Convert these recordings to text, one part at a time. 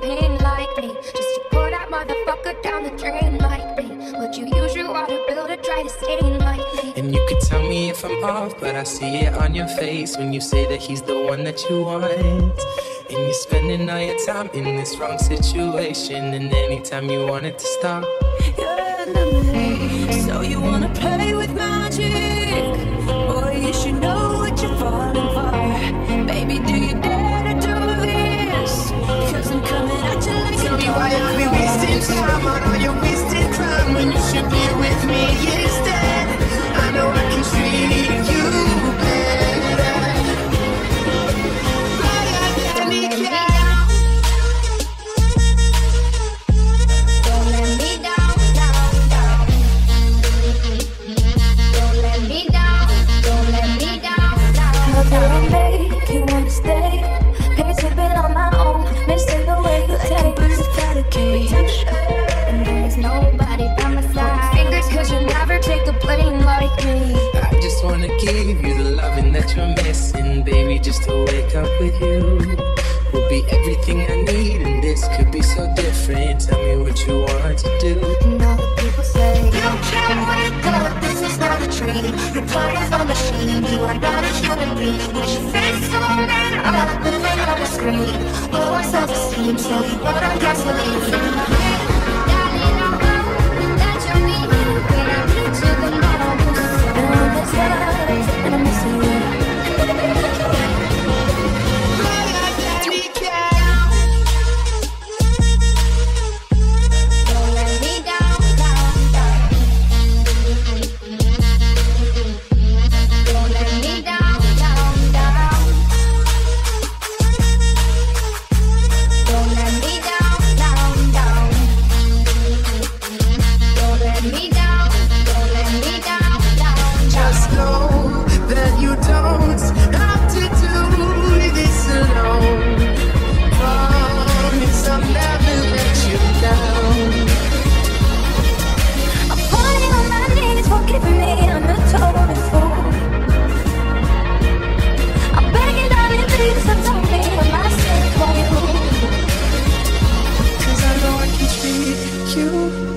me? Just to pour that motherfucker down the drain like me? Would you use your water bill to try to stain like me? And you could tell me if I'm off, but I see it on your face when you say that he's the one that you want. And you're spending all your time in this wrong situation, and anytime you want it to stop, you're the enemy. So you wanna play with magic? Me wanna give you the loving that you're missing, baby. Just to wake up with you will be everything I need, and this could be so different. Tell me what you want to do. And all the people say, You can't wake up, this is not a dream. Your body's a machine, you are not a human being. With your face on and up, living on the screen. Lower self esteem, so you run on gasoline.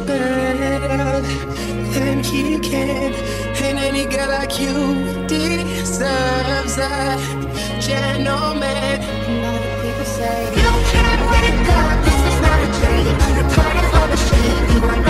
Better than he can. And any girl like you deserves that gentleman. People say you can't wake up. This is not a dream. You're part of all the shit you.